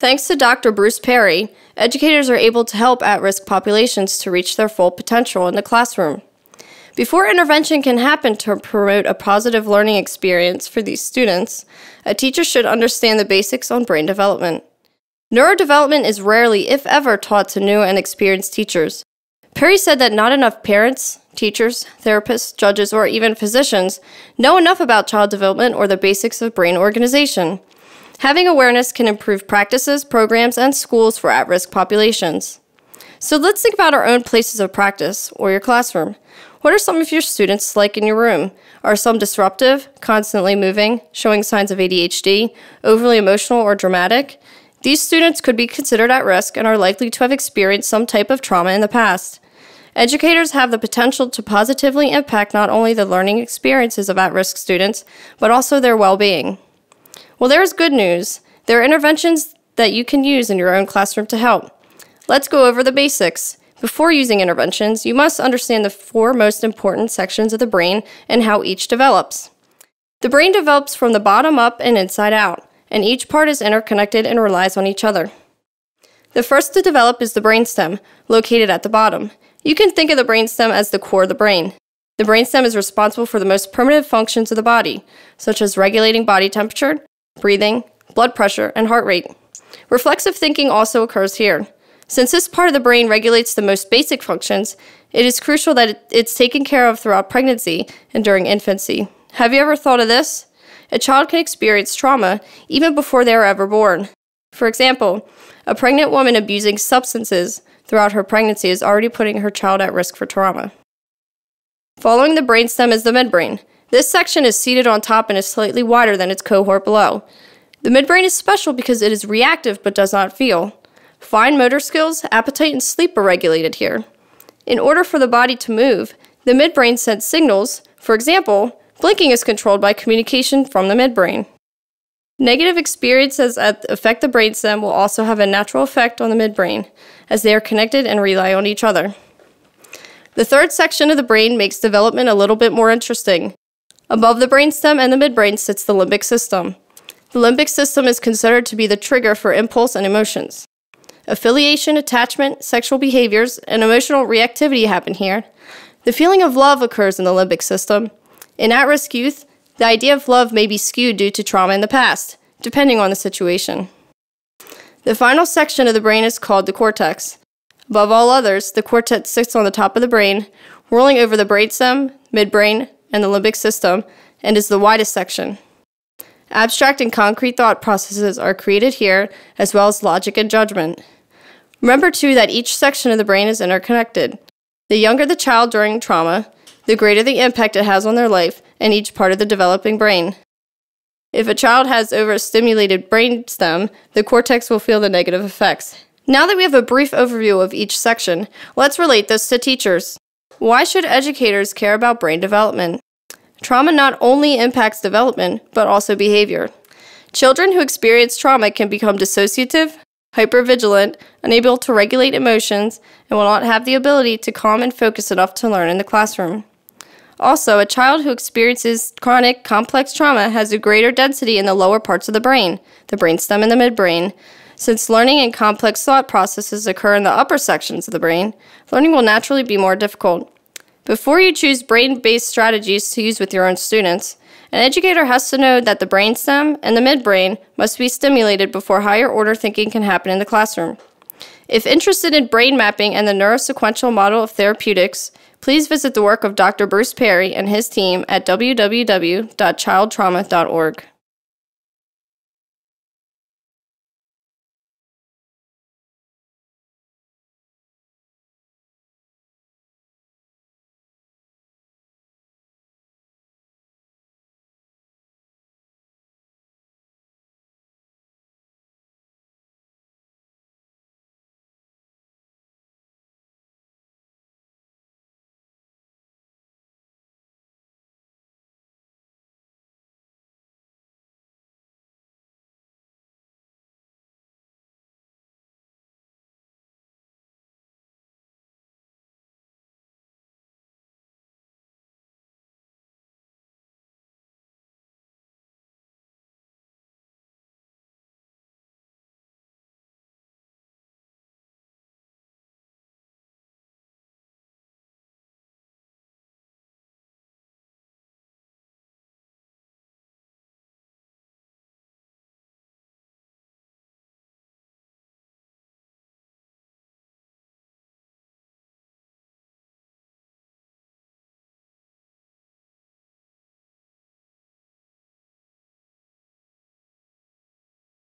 Thanks to Dr. Bruce Perry, educators are able to help at risk populations to reach their full potential in the classroom. Before intervention can happen to promote a positive learning experience for these students, a teacher should understand the basics on brain development. Neurodevelopment is rarely, if ever, taught to new and experienced teachers. Perry said that not enough parents, teachers, therapists, judges, or even physicians know enough about child development or the basics of brain organization. Having awareness can improve practices, programs, and schools for at risk populations. So let's think about our own places of practice or your classroom. What are some of your students like in your room? Are some disruptive, constantly moving, showing signs of ADHD, overly emotional, or dramatic? These students could be considered at risk and are likely to have experienced some type of trauma in the past. Educators have the potential to positively impact not only the learning experiences of at risk students, but also their well being. Well, there is good news. There are interventions that you can use in your own classroom to help. Let's go over the basics. Before using interventions, you must understand the four most important sections of the brain and how each develops. The brain develops from the bottom up and inside out, and each part is interconnected and relies on each other. The first to develop is the brainstem, located at the bottom. You can think of the brainstem as the core of the brain. The brainstem is responsible for the most primitive functions of the body, such as regulating body temperature, breathing, blood pressure, and heart rate. Reflexive thinking also occurs here. Since this part of the brain regulates the most basic functions, it is crucial that it's taken care of throughout pregnancy and during infancy. Have you ever thought of this? A child can experience trauma even before they are ever born. For example, a pregnant woman abusing substances throughout her pregnancy is already putting her child at risk for trauma. Following the brainstem is the midbrain. This section is seated on top and is slightly wider than its cohort below. The midbrain is special because it is reactive but does not feel. Fine motor skills, appetite, and sleep are regulated here. In order for the body to move, the midbrain sends signals. For example, blinking is controlled by communication from the midbrain. Negative experiences that affect the brainstem will also have a natural effect on the midbrain, as they are connected and rely on each other. The third section of the brain makes development a little bit more interesting. Above the brainstem and the midbrain sits the limbic system. The limbic system is considered to be the trigger for impulse and emotions. Affiliation, attachment, sexual behaviors, and emotional reactivity happen here. The feeling of love occurs in the limbic system. In at risk youth, the idea of love may be skewed due to trauma in the past, depending on the situation. The final section of the brain is called the cortex. Above all others, the cortex sits on the top of the brain, rolling over the brainstem, midbrain, and the limbic system, and is the widest section. Abstract and concrete thought processes are created here, as well as logic and judgment. Remember, too, that each section of the brain is interconnected. The younger the child during trauma, the greater the impact it has on their life and each part of the developing brain. If a child has overstimulated brainstem, the cortex will feel the negative effects. Now that we have a brief overview of each section, let's relate this to teachers. Why should educators care about brain development? Trauma not only impacts development, but also behavior. Children who experience trauma can become dissociative, hypervigilant, unable to regulate emotions, and will not have the ability to calm and focus enough to learn in the classroom. Also, a child who experiences chronic, complex trauma has a greater density in the lower parts of the brain, the brainstem and the midbrain, since learning and complex thought processes occur in the upper sections of the brain, learning will naturally be more difficult. Before you choose brain based strategies to use with your own students, an educator has to know that the brainstem and the midbrain must be stimulated before higher order thinking can happen in the classroom. If interested in brain mapping and the neurosequential model of therapeutics, please visit the work of Dr. Bruce Perry and his team at www.childtrauma.org.